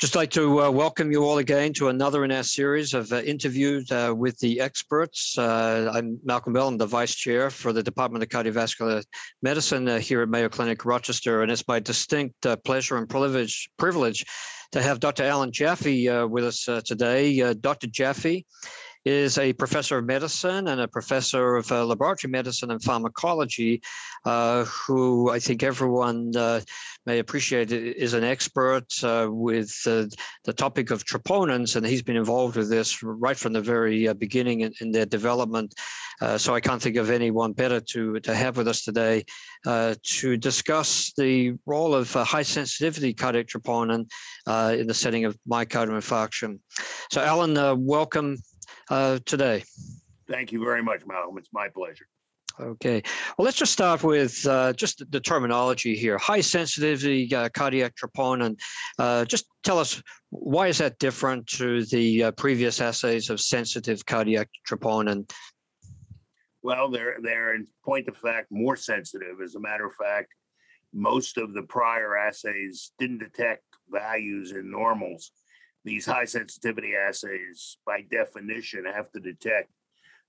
Just like to uh, welcome you all again to another in our series of uh, interviews uh, with the experts. Uh, I'm Malcolm Bell, I'm the Vice Chair for the Department of Cardiovascular Medicine uh, here at Mayo Clinic Rochester, and it's my distinct uh, pleasure and privilege privilege to have Dr. Allan Jaffe with us today. Dr. Jaffe is a professor of medicine and a professor of uh, laboratory medicine and pharmacology, uh, who I think everyone uh, may appreciate is an expert uh, with the topic of troponins, and he's been involved with this right from the very uh, beginning in, in, their development. Uh, so I can't think of anyone better to, to have with us today to discuss the role of high sensitivity cardiac troponin in the setting of myocardial infarction. So Allan, welcome uh, today. Thank you very much, Malcolm. It's my pleasure. Okay. Well, let's just start with uh, just the terminology here. High sensitivity uh, cardiac troponin. Uh, just tell us why is that different to the uh, previous assays of sensitive cardiac troponin? Well, they're they're in point of fact more sensitive. As a matter of fact, most of the prior assays didn't detect values in normals these high sensitivity assays, by definition, have to detect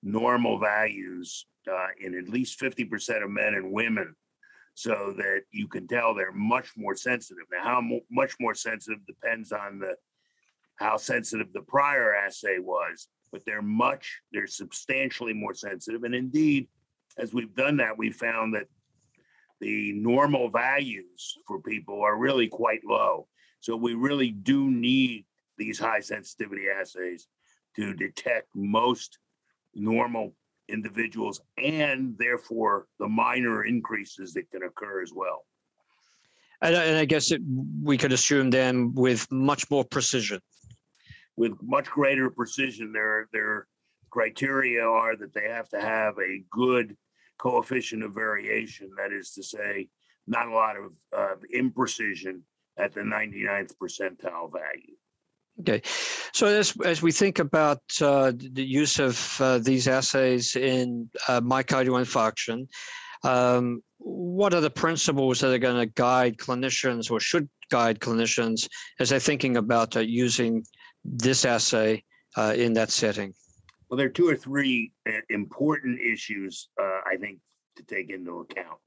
normal values uh, in at least 50% of men and women so that you can tell they're much more sensitive. Now, how mo- much more sensitive depends on the how sensitive the prior assay was, but they're much, they're substantially more sensitive. And indeed, as we've done that, we found that the normal values for people are really quite low. So we really do need these high sensitivity assays to detect most normal individuals and therefore the minor increases that can occur as well. And, and I guess it, we could assume then with much more precision. With much greater precision, their their criteria are that they have to have a good coefficient of variation. That is to say, not a lot of uh, imprecision at the 99th percentile value. Okay, so as as we think about uh, the use of uh, these assays in uh, myocardial infarction, um, what are the principles that are going to guide clinicians or should guide clinicians as they're thinking about uh, using this assay uh, in that setting? Well, there are two or three uh, important issues I think to take into account.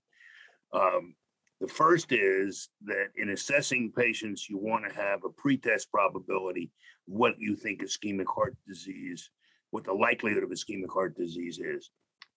Um, the first is that in assessing patients, you want to have a pretest probability what you think ischemic heart disease, what the likelihood of ischemic heart disease is.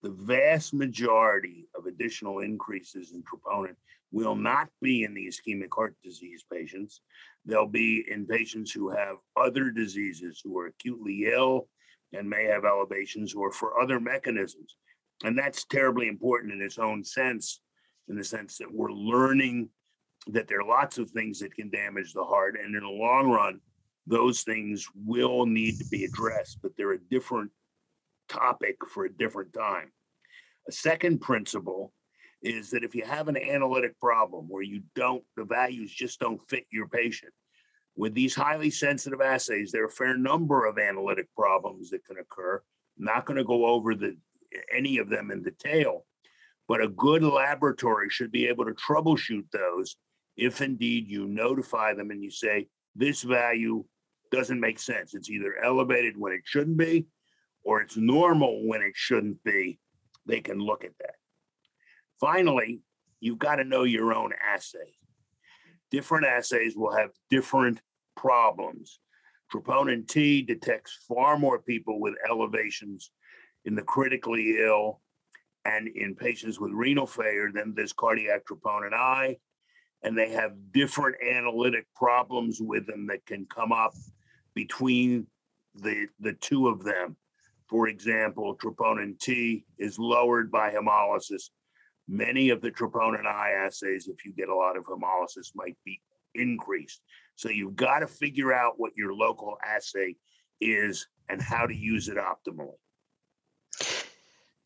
The vast majority of additional increases in troponin will not be in the ischemic heart disease patients. They'll be in patients who have other diseases, who are acutely ill and may have elevations or for other mechanisms. And that's terribly important in its own sense in the sense that we're learning that there are lots of things that can damage the heart. And in the long run, those things will need to be addressed, but they're a different topic for a different time. A second principle is that if you have an analytic problem where you don't, the values just don't fit your patient, with these highly sensitive assays, there are a fair number of analytic problems that can occur. I'm not going to go over the any of them in detail, but a good laboratory should be able to troubleshoot those if indeed you notify them and you say, this value doesn't make sense. It's either elevated when it shouldn't be, or it's normal when it shouldn't be. They can look at that. Finally, you've got to know your own assay. Different assays will have different problems. Troponin T detects far more people with elevations in the critically ill and in patients with renal failure, then there's cardiac troponin I, and they have different analytic problems with them that can come up between the, the two of them. For example, troponin T is lowered by hemolysis. Many of the troponin I assays, if you get a lot of hemolysis, might be increased. So you've got to figure out what your local assay is and how to use it optimally.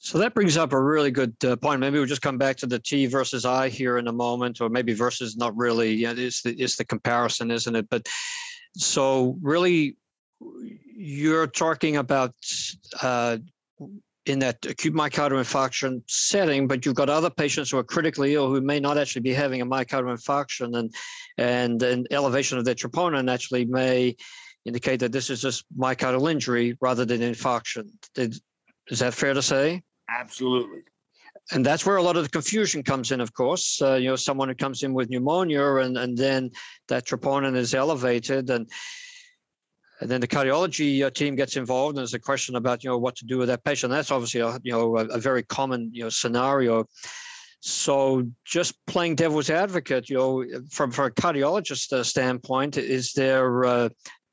So that brings up a really good uh, point. Maybe we'll just come back to the T versus I here in a moment, or maybe versus not really. Yeah, it's the, it's the comparison, isn't it? But so really, you're talking about uh, in that acute myocardial infarction setting, but you've got other patients who are critically ill who may not actually be having a myocardial infarction, and and an elevation of their troponin actually may indicate that this is just myocardial injury rather than infarction. Did, is that fair to say? Absolutely. And that's where a lot of the confusion comes in, of course. Uh, you know, someone who comes in with pneumonia and, and then that troponin is elevated and and then the cardiology uh, team gets involved and there's a question about you know what to do with that patient that's obviously a you know a, a, very common you know scenario so just playing devil's advocate you know from from a cardiologist uh, standpoint is there uh,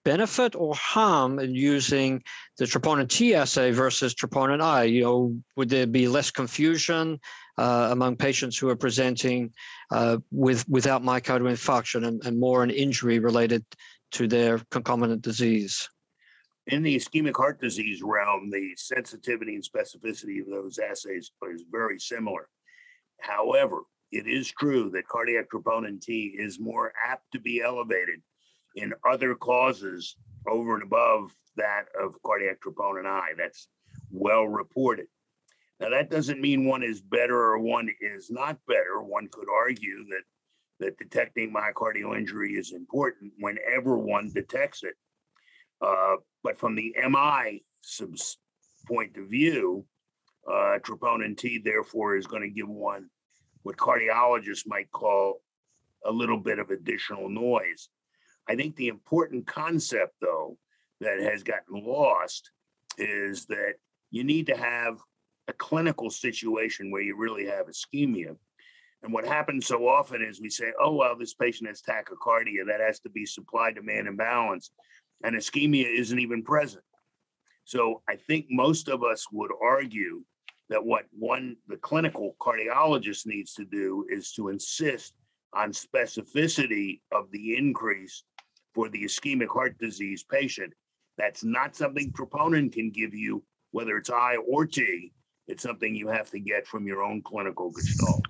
benefit or harm in using the troponin T assay versus troponin I? You know, would there be less confusion uh, among patients who are presenting uh, with without myocardial infarction and, and more an injury related to their concomitant disease? In the ischemic heart disease realm, the sensitivity and specificity of those assays is very similar. However, it is true that cardiac troponin T is more apt to be elevated in other causes over and above that of cardiac troponin I. That's well reported. Now, that doesn't mean one is better or one is not better. One could argue that that detecting myocardial injury is important whenever one detects it. Uh, but from the MI subs- point of view, uh, troponin T therefore is going to give one what cardiologists might call a little bit of additional noise. I think the important concept, though, that has gotten lost is that you need to have a clinical situation where you really have ischemia. And what happens so often is we say, oh, well, this patient has tachycardia. That has to be supply demand imbalance. And ischemia isn't even present. So I think most of us would argue that what one, the clinical cardiologist needs to do is to insist on specificity of the increase for the ischemic heart disease patient. That's not something troponin can give you, whether it's I or T. It's something you have to get from your own clinical gestalt.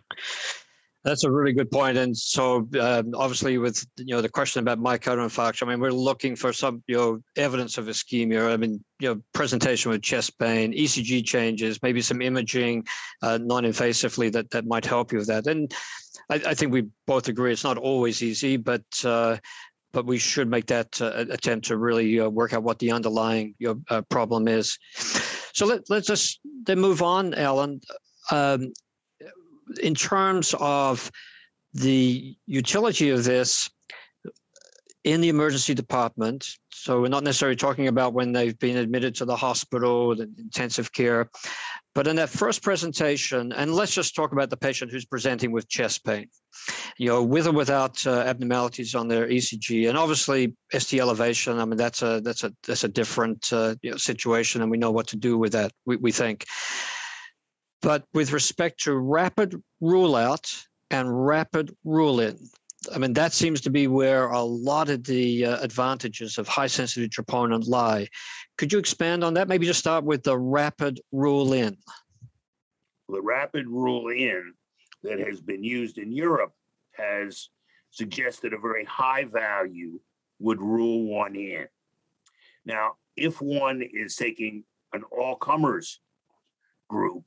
That's a really good point. And so, um, obviously, with you know the question about myocardial infarction, I mean, we're looking for some you know evidence of ischemia. I mean, you know, presentation with chest pain, ECG changes, maybe some imaging, uh, non-invasively that that might help you with that. And I, I, think we both agree it's not always easy, but uh, but we should make that uh, attempt to really uh, work out what the underlying you know, uh, problem is. So let, let's just then move on, Allan. Um, in terms of the utility of this in the emergency department, so we're not necessarily talking about when they've been admitted to the hospital, the intensive care, but in that first presentation, and let's just talk about the patient who's presenting with chest pain, you know, with or without uh, abnormalities on their ECG, and obviously ST elevation. I mean, that's a that's a that's a different uh, you know, situation, and we know what to do with that. We we think. But with respect to rapid rule out and rapid rule in, I mean, that seems to be where a lot of the uh, advantages of high sensitivity troponin lie. Could you expand on that? Maybe just start with the rapid rule in. The rapid rule in that has been used in Europe has suggested a very high value would rule one in. Now, if one is taking an all comers group,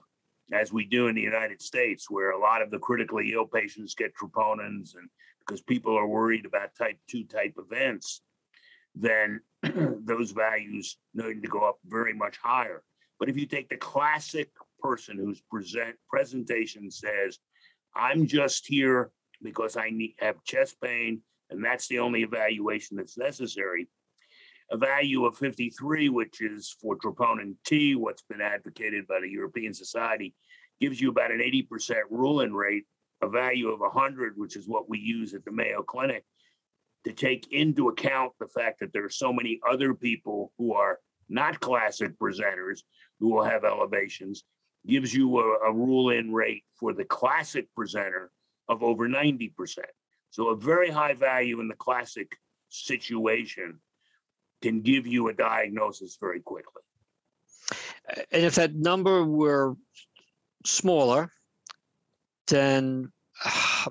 as we do in the United States, where a lot of the critically ill patients get troponins and because people are worried about type 2 type events, then those values need to go up very much higher. But if you take the classic person whose present presentation says, I'm just here because I need have chest pain, and that's the only evaluation that's necessary. A value of 53, which is for troponin T, what's been advocated by the European Society, gives you about an 80% rule-in rate a value of 100, which is what we use at the Mayo Clinic, to take into account the fact that there are so many other people who are not classic presenters who will have elevations, gives you a, a rule in rate for the classic presenter of over 90%. So a very high value in the classic situation can give you a diagnosis very quickly. And if that number were smaller, then uh,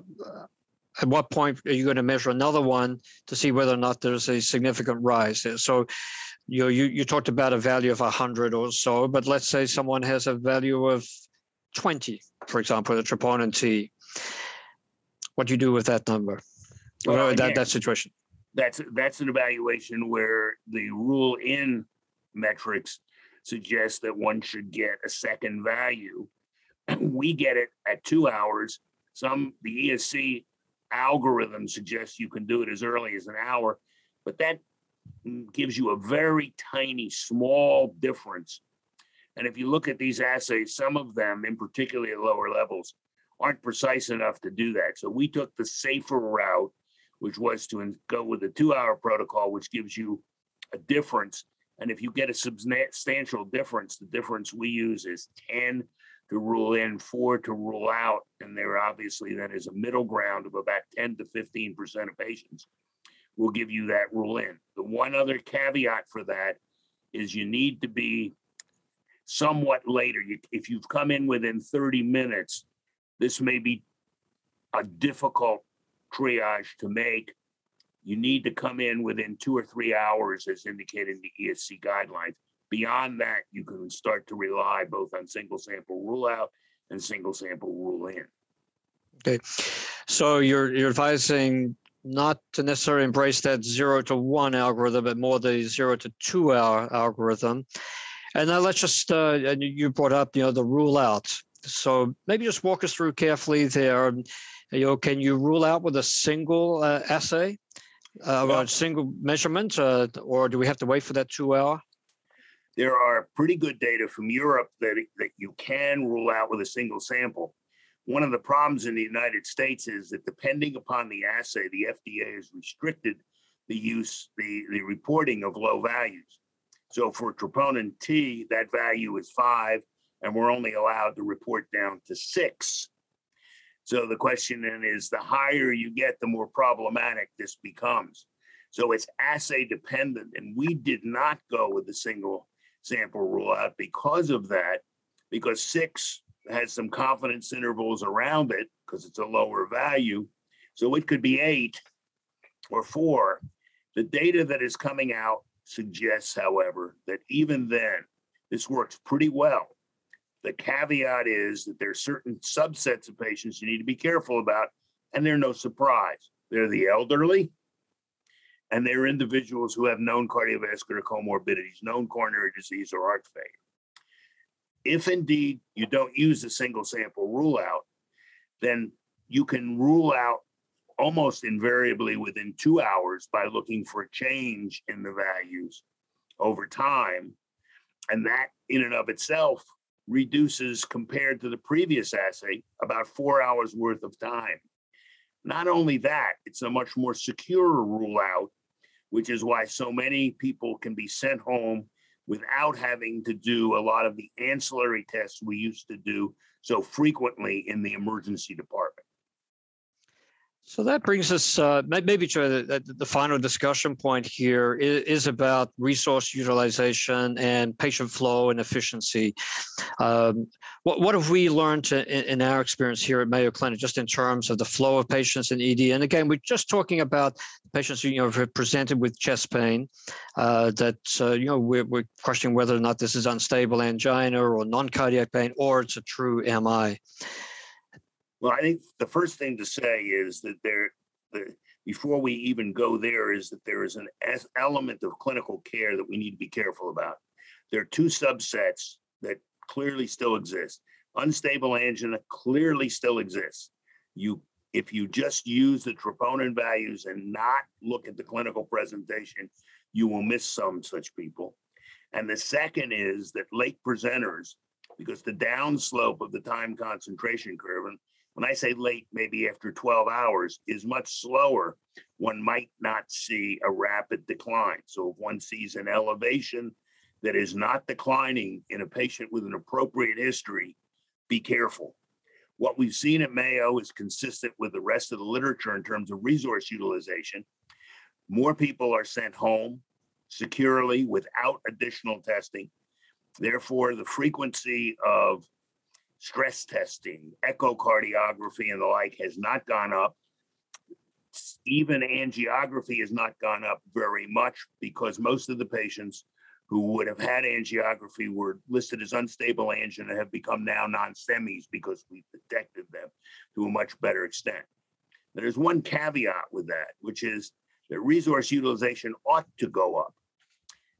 at what point are you going to measure another one to see whether or not there's a significant rise? So you you, you talked about a value of 100 or so, but let's say someone has a value of 20, for example, the troponin T. What do you do with that number? Well, Or that, that situation? That's that's an evaluation where the rule in metrics suggests that one should get a second value. We get it at two hours. Some the ESC algorithm suggests you can do it as early as an hour, but that gives you a very tiny, small difference. And if you look at these assays, some of them, in particularly at lower levels, aren't precise enough to do that. So we took the safer route which was to go with a two-hour protocol, which gives you a difference. And if you get a substantial difference, the difference we use is 10 to rule in, four to rule out. And there obviously then is a middle ground of about 10 to 15% of patients will give you that rule in. The one other caveat for that is you need to be somewhat later. If you've come in within 30 minutes, this may be a difficult triage to make. You need to come in within two or three hours as indicated in the ESC guidelines. Beyond that, you can start to rely both on single sample rule out and single sample rule in. Okay, so you're you're advising not to necessarily embrace that zero to one algorithm, but more the zero to two hour algorithm. And now let's just uh, and you brought up you know the rule out. So maybe just walk us through carefully there. You know, can you rule out with a single uh, assay, uh, or a single measurement, uh, or do we have to wait for that two hour? There are pretty good data from Europe that, that you can rule out with a single sample. One of the problems in the United States is that depending upon the assay, the FDA has restricted the use, the, the reporting of low values. So for troponin T, that value is five, and we're only allowed to report down to six. So the question then is the higher you get, the more problematic this becomes. So it's assay dependent, and we did not go with the single sample rule out because of that, because six has some confidence intervals around it because it's a lower value. So it could be eight or four. The data that is coming out suggests, however, that even then, this works pretty well. The caveat is that there are certain subsets of patients you need to be careful about, and they're no surprise. They're the elderly, and they're individuals who have known cardiovascular comorbidities, known coronary disease, or heart failure. If indeed you don't use a single sample rule out, then you can rule out almost invariably within two hours by looking for a change in the values over time. And that in and of itself reduces compared to the previous assay about four hours worth of time. Not only that, it's a much more secure rule out, which is why so many people can be sent home without having to do a lot of the ancillary tests we used to do so frequently in the emergency department. So that brings us uh, maybe to the, the- final discussion point here is, is, about resource utilization and patient flow and efficiency. Um, what, what have we learned to, in, in our experience here at Mayo Clinic, just in terms of the flow of patients in ED? And again, we're just talking about patients who you know presented with chest pain. Uh, that uh, you know we're, we're questioning whether or not this is unstable angina or non-cardiac pain, or it's a true MI. Well, I think the first thing to say is that there, the, before we even go there, is that there is an element of clinical care that we need to be careful about. There are two subsets that clearly still exist. Unstable angina clearly still exists. You, if you just use the troponin values and not look at the clinical presentation, you will miss some such people. And the second is that late presenters, because the downslope of the time concentration curve, and when I say late, maybe after 12 hours, is much slower. One might not see a rapid decline. So if one sees an elevation that is not declining in a patient with an appropriate history, be careful. What we've seen at Mayo is consistent with the rest of the literature in terms of resource utilization. More people are sent home securely without additional testing. Therefore, the frequency of stress testing, echocardiography, and the like has not gone up. even angiography has not gone up very much because most of the patients who would have had angiography were listed as unstable angina and have become now non-STEMIs because we've detected them to a much better extent. There's one caveat with that, which is that resource utilization ought to go up.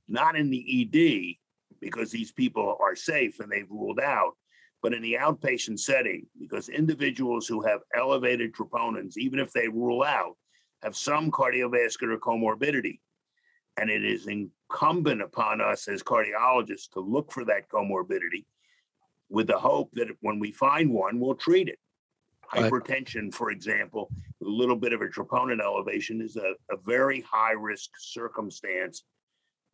Not in the ED, because these people are safe and they've ruled out, but in the outpatient setting, because individuals who have elevated troponins, even if they rule out, have some cardiovascular comorbidity. And it is incumbent upon us as cardiologists to look for that comorbidity with the hope that when we find one, we'll treat it. Hypertension, for example, a little bit of a troponin elevation is a, a very high risk circumstance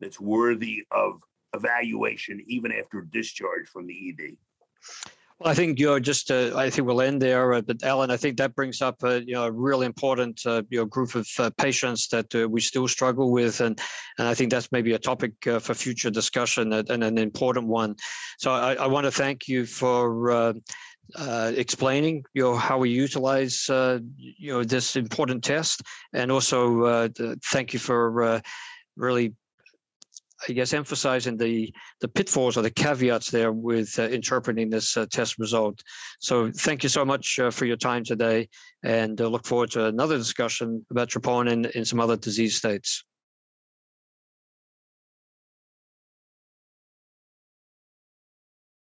that's worthy of evaluation even after discharge from the ED. Well, I think you're just. Uh, I think we'll end there. Uh, but Allan, I think that brings up a you know a really important uh, you know group of uh, patients that uh, we still struggle with, and and I think that's maybe a topic uh, for future discussion and, an important one. So I, I want to thank you for. Uh, uh, explaining you know how we utilize uh, you know this important test and also uh, thank you for uh, really I guess emphasizing the the pitfalls or the caveats there with uh, interpreting this uh, test result. So thank you so much uh, for your time today, and uh, look forward to another discussion about troponin in some other disease states.